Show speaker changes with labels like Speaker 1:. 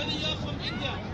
Speaker 1: Whether you're from India,